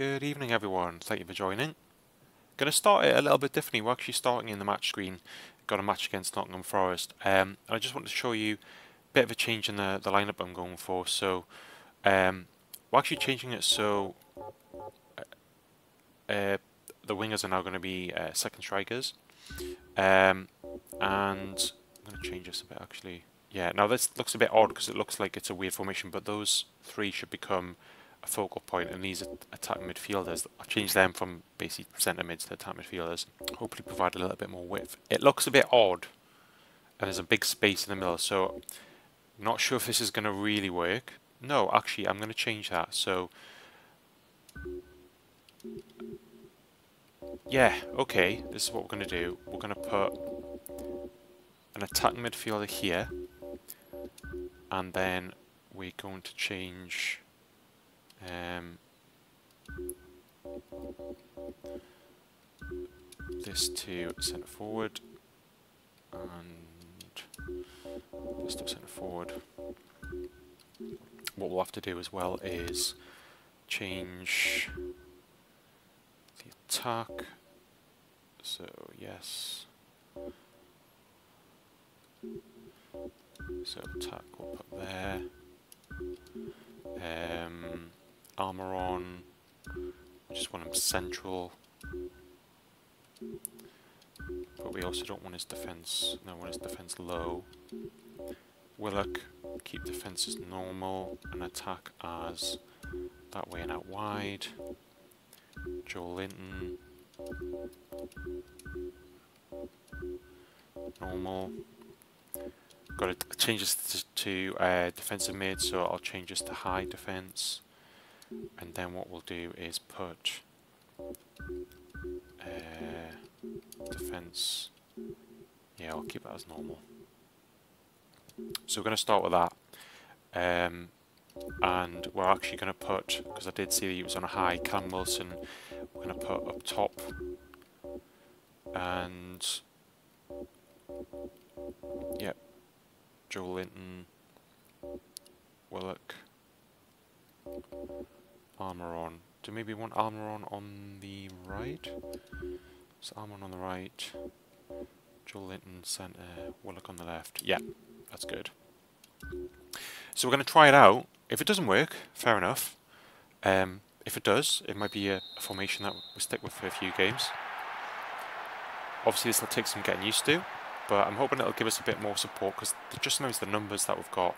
Good evening everyone, thank you for joining. Going to start it a little bit differently, we're actually starting in the match screen. Got a match against Nottingham Forest. Um, I just want to show you a bit of a change in the, the lineup I'm going for. So um, we're actually changing it so uh, uh the wingers are now going to be uh, second strikers. Um, and I'm going to change this a bit actually. Yeah, now this looks a bit odd because it looks like it's a weird formation, but those three should become a focal point, and these attacking midfielders, I'll change them from basically centre mids to attack midfielders. Hopefully provide a little bit more width. It looks a bit odd, and there's a big space in the middle, so not sure if this is going to really work. No, actually, I'm going to change that. So, yeah, okay, this is what we're going to do. We're going to put an attacking midfielder here, and then we're going to change um, this to centre forward and this to centre forward. What we'll have to do as well is change the attack. So yes. So attack we'll put there. Um, Almiron. Just want him central. But we also don't want his defense, no, want his defense low. Willock, keep defense as normal and attack as that way and out wide. Joelinton, normal. Got to change this to uh, defensive mid, so I'll change this to high defense and then what we'll do is put uh, defense. Yeah I'll keep that as normal. So we're going to start with that. Um, and we're actually going to put because I did see that he was on a high Cam Wilson we're going to put up top. And yep Joelinton Willock Almiron. Do maybe want Almiron on the right? So armor on the right. Joelinton centre, Willock on the left. Yeah, that's good. So we're going to try it out. If it doesn't work, fair enough. Um, if it does, it might be a, a formation that we stick with for a few games. Obviously this will take some getting used to, but I'm hoping it'll give us a bit more support because just knows the numbers that we've got.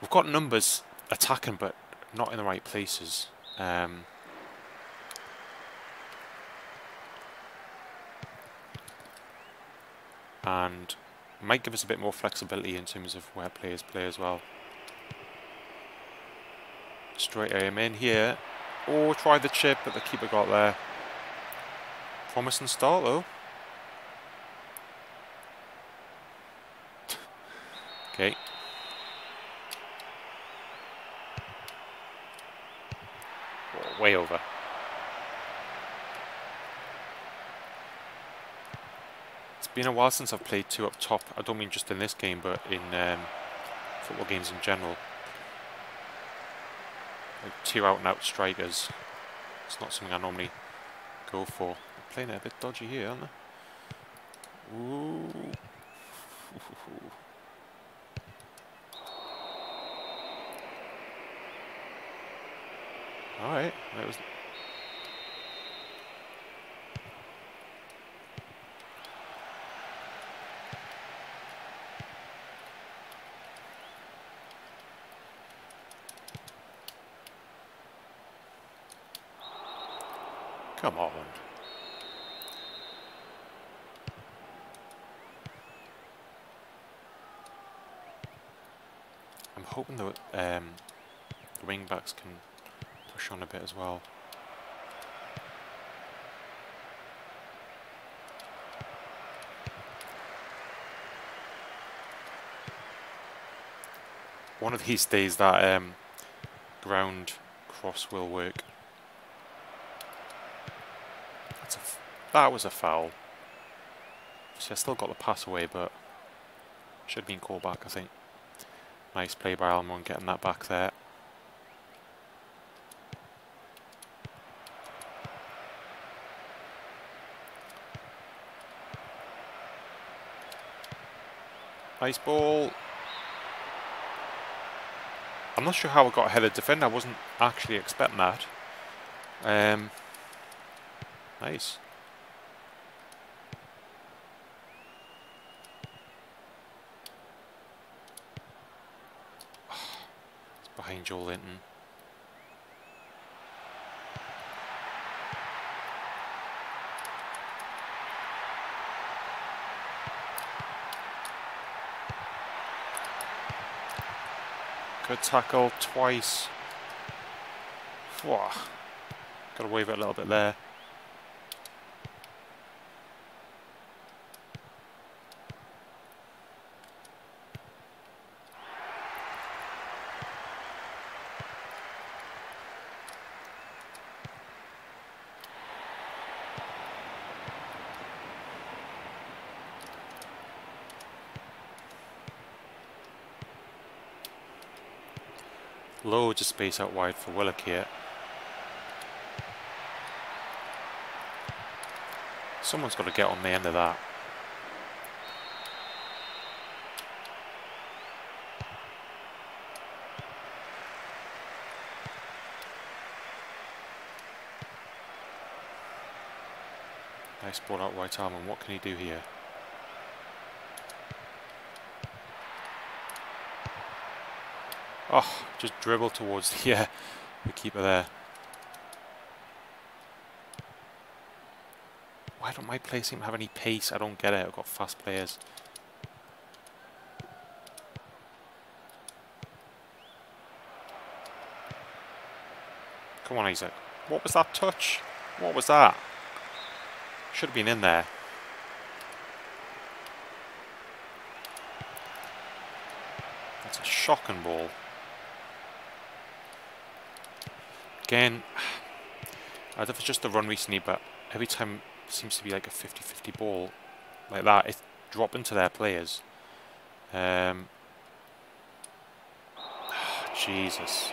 We've got numbers attacking, but not in the right places. Um, and might give us a bit more flexibility in terms of where players play as well. Straight aim in here. Oh, try the chip that the keeper got there. Promising start though. okay, way over. It's been a while since I've played two up top. I don't mean just in this game, but in um, football games in general. Like two out and out strikers. It's not something I normally go for. I'm playing it a bit dodgy here, aren't I? Ooh. Alright, that was... Come on. I'm hoping that um, the wing backs can push on a bit as well. One of these days that um, ground cross will work. that was a foul. See, I still got the pass away, but should have been called back, I think. Nice play by Almiron getting that back there. Nice ball. I'm not sure how I got ahead of defender. I wasn't actually expecting that. Um, nice. It's behind Joelinton. Good tackle twice. Got to wave it a little bit there. Loads of space out wide for Willock here. Someone's got to get on the end of that. Nice ball out right arm, and what can he do here? Oh, just dribble towards the, yeah, the keeper there. Why don't my players seem to have any pace? I don't get it. I've got fast players. Come on, Isak. What was that touch? What was that? Should have been in there. That's a shocking ball. Again, I don't know if it's just the run recently, but every time it seems to be like a 50-50 ball like that, it's dropping to their players. Um, Jesus.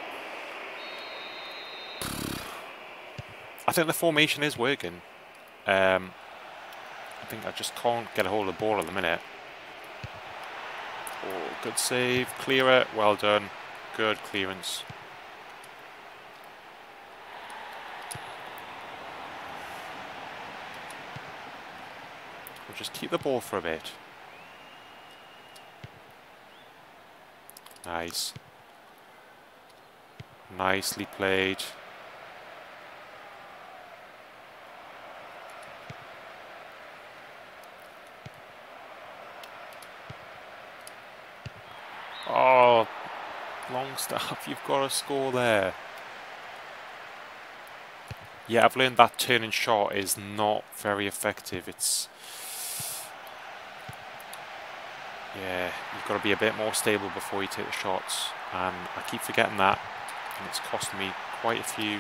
I think the formation is working. Um, I think I just can't get a hold of the ball at the minute. Oh, good save. Clear it. Well done. Good clearance. Just keep the ball for a bit. Nice. Nicely played. Oh, Longstaff, you've got to score there. Yeah, I've learned that turning shot is not very effective. It's Yeah, you've got to be a bit more stable before you take the shots, and I keep forgetting that, and it's costing me quite a few,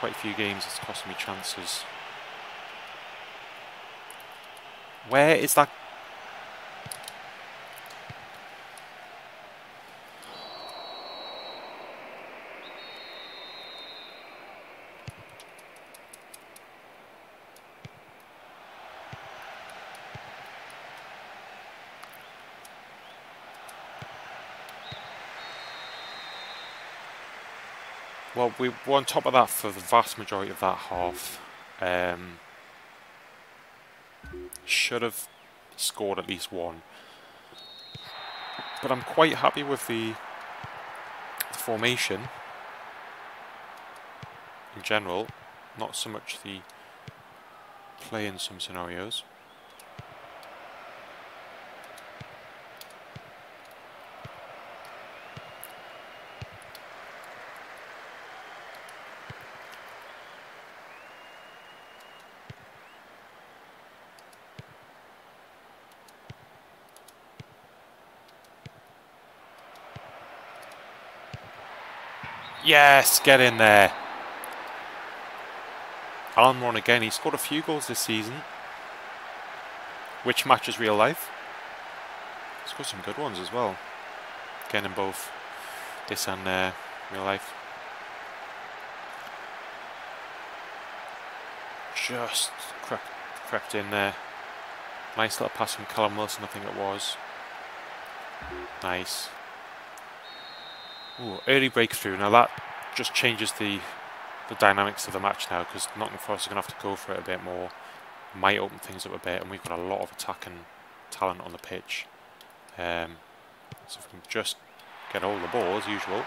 quite a few games. It's costing me chances. Where is that Well, we were on top of that for the vast majority of that half. Um, should have scored at least one. But I'm quite happy with the, the formation in general. Not so much the play in some scenarios. Yes, get in there. Almiron again. He scored a few goals this season. Which matches real life. Scored some good ones as well. In both this and uh, real life. Just crept, crept in there. Nice little pass from Callum Wilson, I think it was. Nice. Ooh, early breakthrough. Now that just changes the the dynamics of the match now because Nottingham Forest are going to have to go for it a bit more. Might open things up a bit, and we've got a lot of attacking talent on the pitch. Um, so if we can just get all the ball as usual.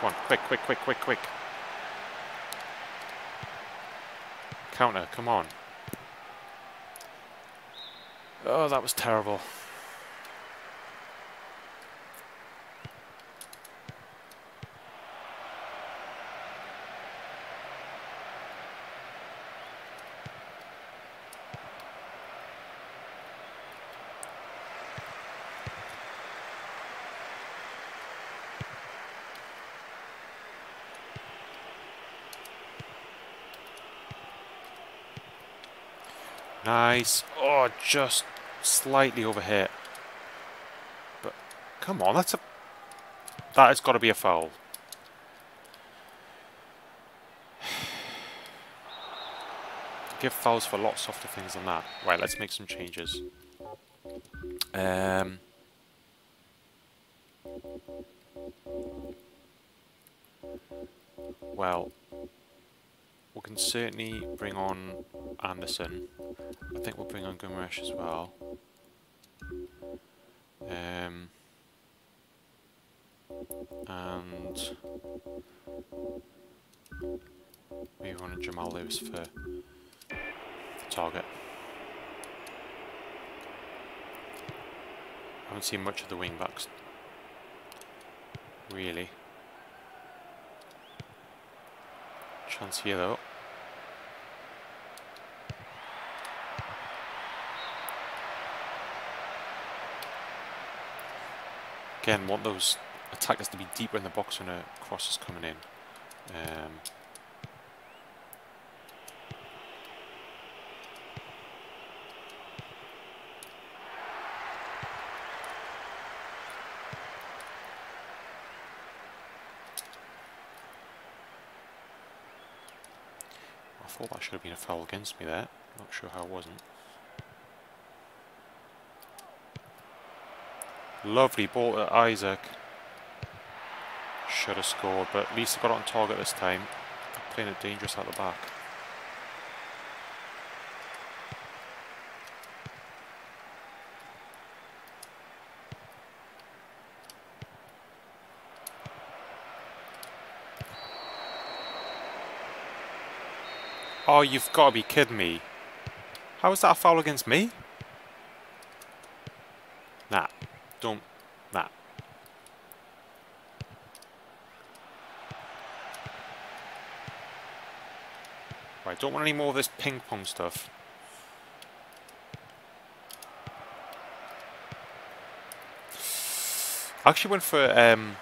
Come on, quick, quick, quick, quick, quick. Counter, come on. Oh, that was terrible. Nice. Oh, just slightly over here. But come on, that's a that has got to be a foul. Give fouls for a lot softer things than that. Right, let's make some changes. Um, well, we can certainly bring on Anderson. I think we'll bring on Guimaraes as well. Um, and maybe run a Jamal Lewis for the Targett. I haven't seen much of the wing backs, really. Chance here though. Again, want those attackers to be deeper in the box when a cross is coming in. Um, thought that should have been a foul against me there. Not sure how it wasn't. Lovely ball to Isak. Should have scored, but at least he got on target this time. Playing it dangerous at the back. Oh, you've got to be kidding me. How is that a foul against me? Nah, don't, nah. Right, don't want any more of this ping pong stuff. I actually went for um,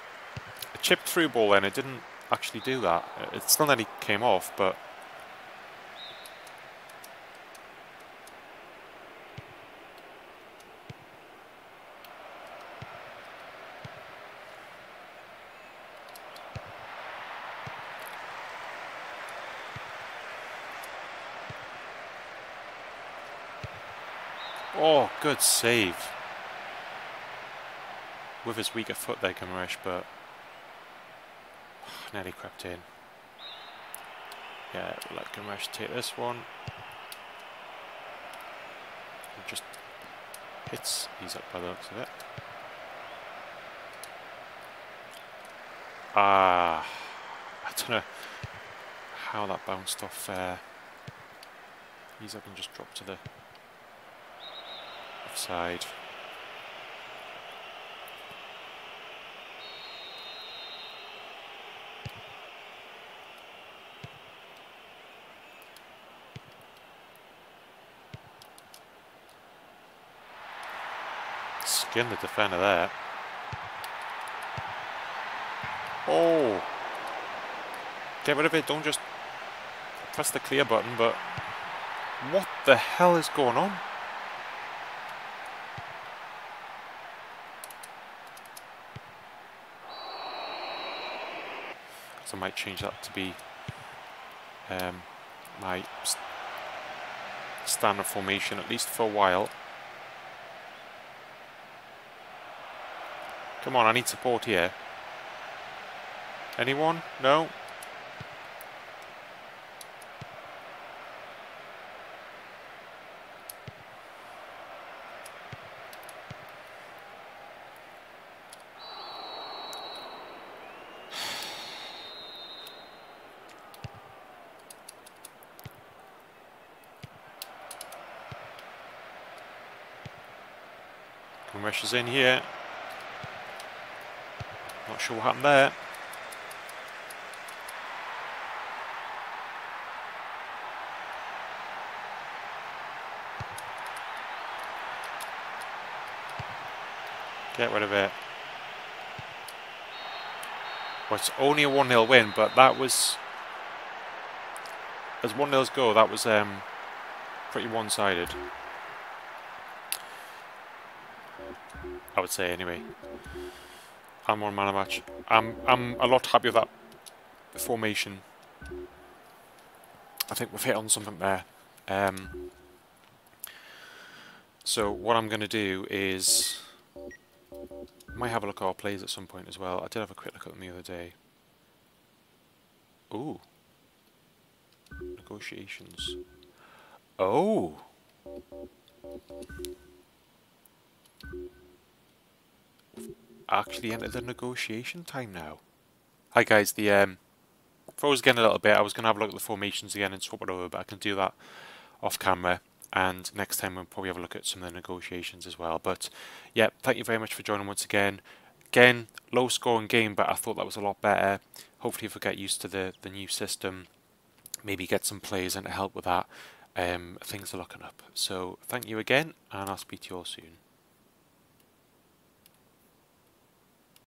a chip through ball and it didn't actually do that. It's not that he came off, but Oh, good save. With his weaker foot there, Guimaraes, but nearly crept in. Yeah, let Guimaraes take this one. Just hits He's up by the looks of it. Ah, I don't know how that bounced off. Uh, he's up and just dropped to the Skin the defender there. Oh! Get rid of it, don't just press the clear button, but what the hell is going on? Might change that to be um, my standard formation, at least for a while. Come on, I need support here. Anyone? No? Rushes in here. Not sure what happened there. Get rid of it. Well, it's only a 1-0 win, but that was... As 1-0s go, that was um, pretty one-sided. I would say anyway. I'm one man a match. I'm I'm a lot happy with that formation. I think we've hit on something there. Um, so what I'm going to do is might have a look at our plays at some point as well. I did have a quick look at them the other day. Ooh. Negotiations. Oh actually entered the negotiation time now. Hi guys, the um, froze again a little bit. I was going to have a look at the formations again and swap it over, but I can do that off camera. And next time we'll probably have a look at some of the negotiations as well. But yeah, thank you very much for joining once again. Again, low scoring game, but I thought that was a lot better. Hopefully if we get used to the, the new system, maybe get some players in to help with that, um, things are looking up. So thank you again, and I'll speak to you all soon.